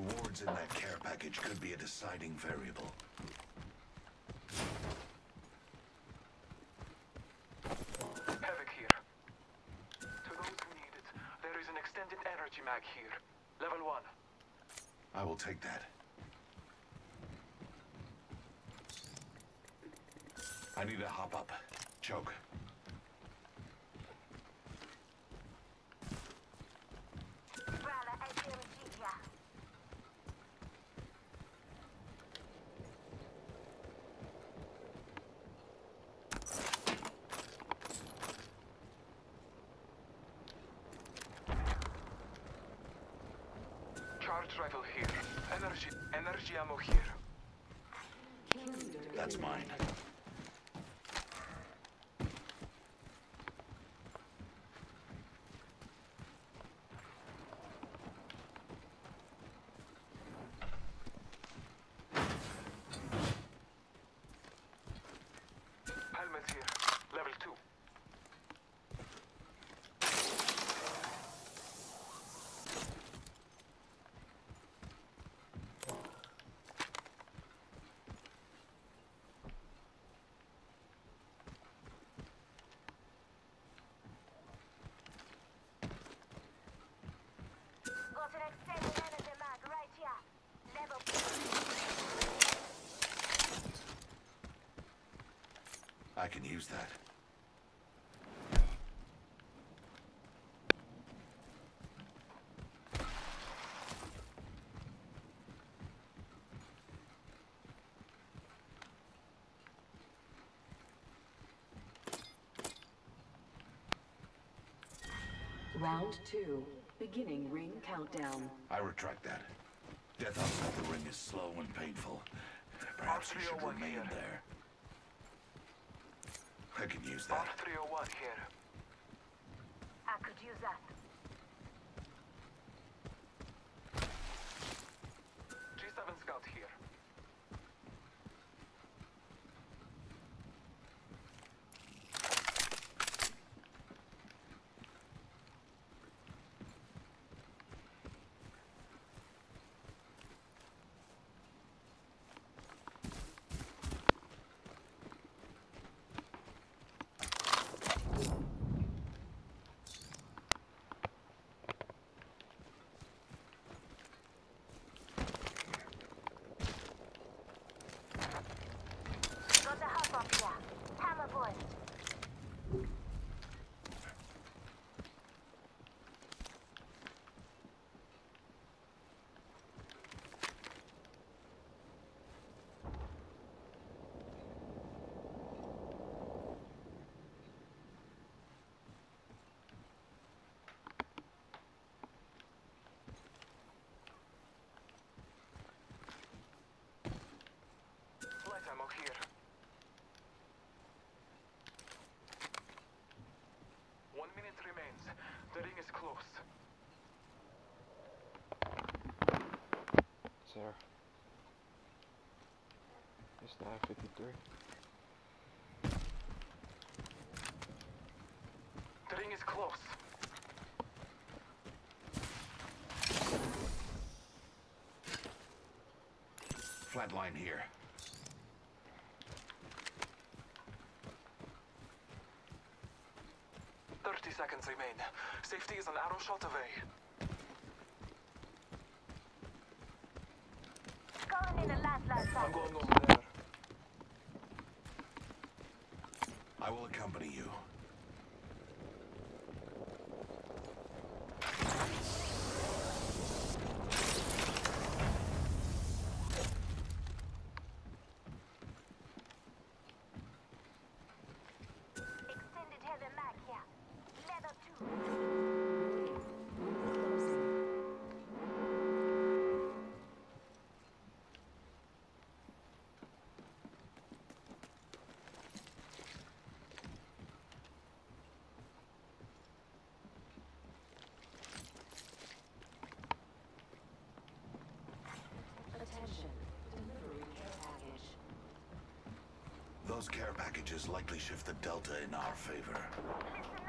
Rewards in that care package could be a deciding variable. Havoc here. To those who need it, there is an extended energy mag here. Level 1. I will take that. I need to hop up. Choke. Charge rifle here. Energy, energy ammo here. That's mine. Helmet here. Level 2. Got an extended energy mag right here. Level I can use that. Round two. Beginning ring countdown. I retract that. Death outside the ring is slow and painful. Perhaps you should oh remain here. there. I can use that. R301 here. I could use that. G7 scout here. Got a hop up here. Hammer point. Light ammo here. One minute remains. The ring is close. Sir. It's 953. The ring is close. Flatline here. Thirty seconds remain. Safety is an arrow shot away. Calling in a last last I'm going over there. I will accompany you. Those care packages likely shift the delta in our favor.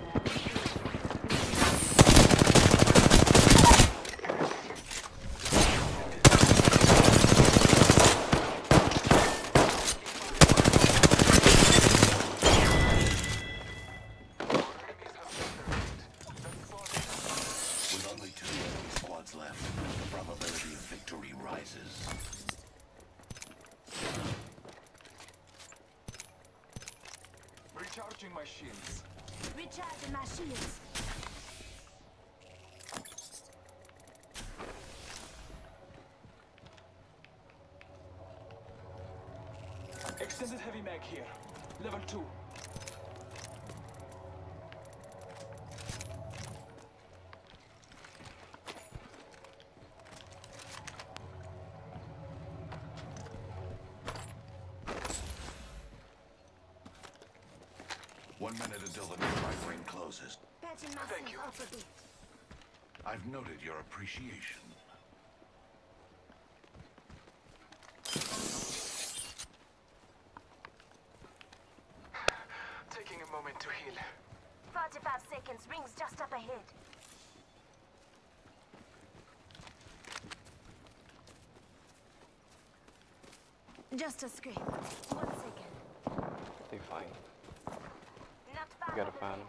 Yeah. Recharging my shields. Recharging my shields. Extended heavy mag here. Level 2. One minute until the nearby ring closes. Thank you. I've noted your appreciation. Taking a moment to heal. 45 seconds, ring's just up ahead. Just a scream. One second. They're fine. We gotta find him.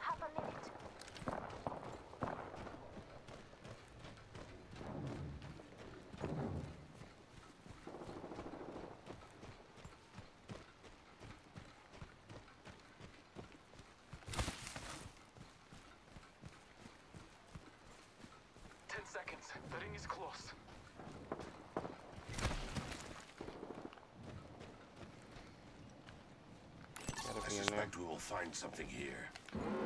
Ten seconds. The ring is close. suspect we will find something here.